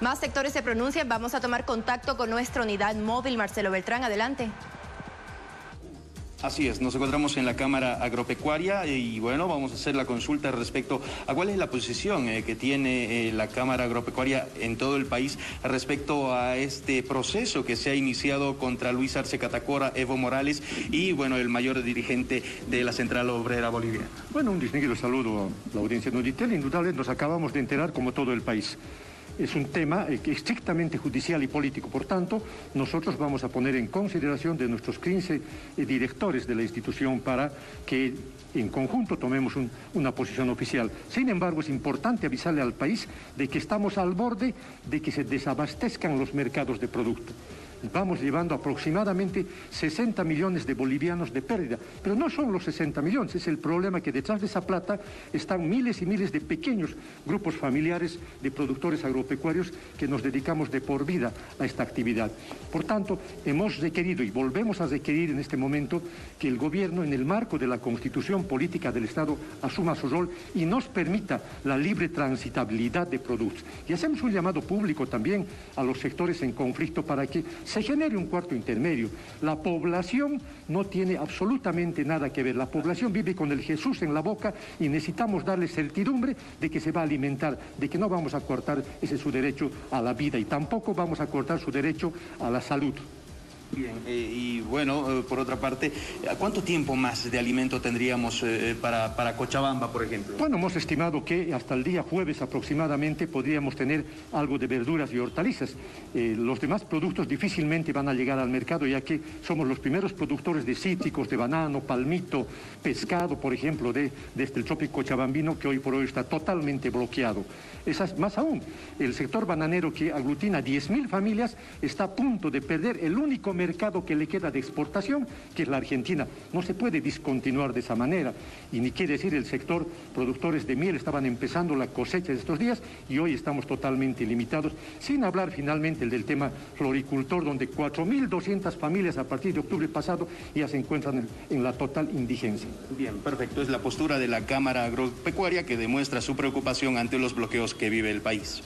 Más sectores se pronuncian. Vamos a tomar contacto con nuestra unidad móvil. Marcelo Beltrán, adelante. Así es, nos encontramos en la Cámara Agropecuaria y bueno, vamos a hacer la consulta respecto a cuál es la posición eh, que tiene eh, la Cámara Agropecuaria en todo el país respecto a este proceso que se ha iniciado contra Luis Arce Catacora, Evo Morales y bueno, el mayor dirigente de la Central Obrera Boliviana. Bueno, un distinguido saludo a la audiencia de Noditel. Indudablemente nos acabamos de enterar como todo el país es un tema eh, estrictamente judicial y político. Por tanto, nosotros vamos a poner en consideración de nuestros 15 eh, directores de la institución para que en conjunto tomemos una posición oficial. Sin embargo, es importante avisarle al país de que estamos al borde de que se desabastezcan los mercados de producto vamos llevando aproximadamente 60 millones de bolivianos de pérdida. Pero no son los 60 millones, es el problema que detrás de esa plata están miles y miles de pequeños grupos familiares de productores agropecuarios que nos dedicamos de por vida a esta actividad. Por tanto, hemos requerido y volvemos a requerir en este momento que el gobierno, en el marco de la constitución política del Estado, asuma su rol y nos permita la libre transitabilidad de productos. Y hacemos un llamado público también a los sectores en conflicto para que se genere un cuarto intermedio. La población no tiene absolutamente nada que ver. La población vive con el Jesús en la boca y necesitamos darle certidumbre de que se va a alimentar, de que no vamos a cortar ese su derecho a la vida y tampoco vamos a cortar su derecho a la salud. Bien, eh, y bueno, eh, por otra parte, ¿cuánto tiempo más de alimento tendríamos eh, para, para, Cochabamba, por ejemplo? Bueno, hemos estimado que hasta el día jueves aproximadamente podríamos tener algo de verduras y hortalizas. los demás productos difícilmente van a llegar al mercado, ya que somos los primeros productores de cítricos, de banano, palmito, pescado, por ejemplo, de, este el trópico cochabambino, que hoy por hoy está totalmente bloqueado. Esas, más aún, el sector bananero que aglutina 10.000 familias está a punto de perder el único mercado que le queda de exportación, que es la Argentina. No se puede discontinuar de esa manera. Y ni quiere decir el sector productores de miel estaban empezando la cosecha de estos días y hoy estamos totalmente limitados, sin hablar finalmente del tema floricultor, donde 4.200 familias a partir de octubre pasado ya se encuentran en, la total indigencia. Bien, perfecto. Es la postura de la Cámara Agropecuaria que demuestra su preocupación ante los bloqueos que vive el país.